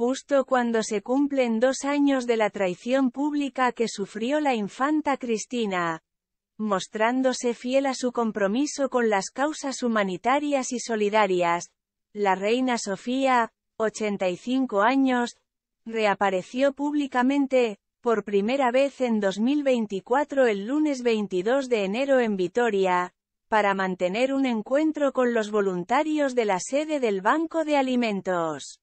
justo cuando se cumplen dos años de la traición pública que sufrió la infanta Cristina, mostrándose fiel a su compromiso con las causas humanitarias y solidarias, la reina Sofía, 85 años, reapareció públicamente, por primera vez en 2024 el lunes 22 de enero en Vitoria, para mantener un encuentro con los voluntarios de la sede del Banco de Alimentos.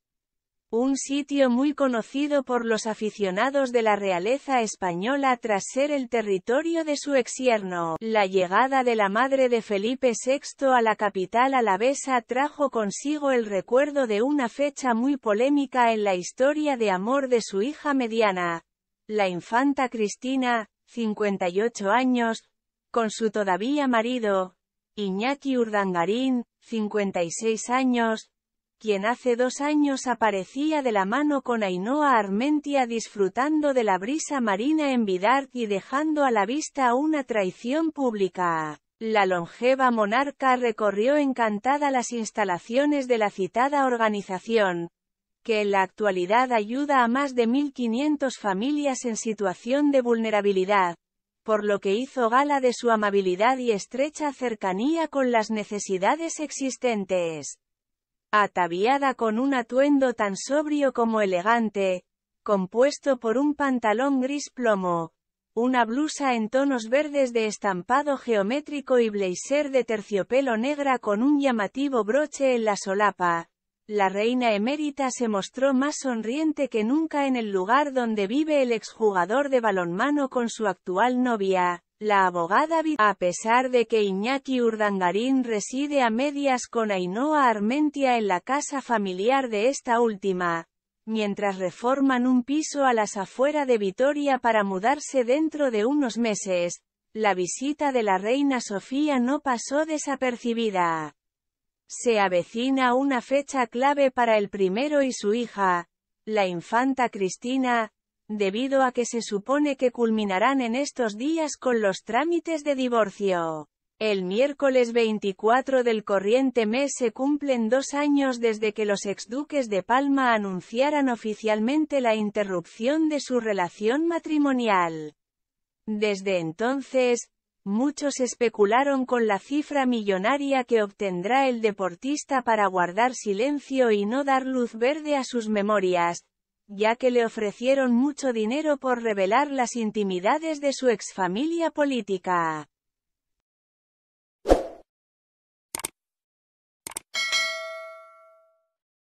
Un sitio muy conocido por los aficionados de la realeza española tras ser el territorio de su exierno. La llegada de la madre de Felipe VI a la capital alavesa trajo consigo el recuerdo de una fecha muy polémica en la historia de amor de su hija mediana, la infanta Cristina, 58 años, con su todavía marido, Iñaki Urdangarín, 56 años, quien hace dos años aparecía de la mano con Ainhoa Armentia disfrutando de la brisa marina en Vidart y dejando a la vista una traición pública. La longeva monarca recorrió encantada las instalaciones de la citada organización, que en la actualidad ayuda a más de 1.500 familias en situación de vulnerabilidad, por lo que hizo gala de su amabilidad y estrecha cercanía con las necesidades existentes. Ataviada con un atuendo tan sobrio como elegante, compuesto por un pantalón gris plomo, una blusa en tonos verdes de estampado geométrico y blazer de terciopelo negra con un llamativo broche en la solapa, la reina emérita se mostró más sonriente que nunca en el lugar donde vive el exjugador de balonmano con su actual novia, la abogada A pesar de que Iñaki Urdangarín reside a medias con Ainhoa Armentia en la casa familiar de esta última, mientras reforman un piso a las afuera de Vitoria para mudarse dentro de unos meses, la visita de la reina Sofía no pasó desapercibida. Se avecina una fecha clave para el primero y su hija, la infanta Cristina, debido a que se supone que culminarán en estos días con los trámites de divorcio. El miércoles 24 del corriente mes se cumplen dos años desde que los exduques de Palma anunciaran oficialmente la interrupción de su relación matrimonial. Desde entonces, Muchos especularon con la cifra millonaria que obtendrá el deportista para guardar silencio y no dar luz verde a sus memorias, ya que le ofrecieron mucho dinero por revelar las intimidades de su exfamilia política.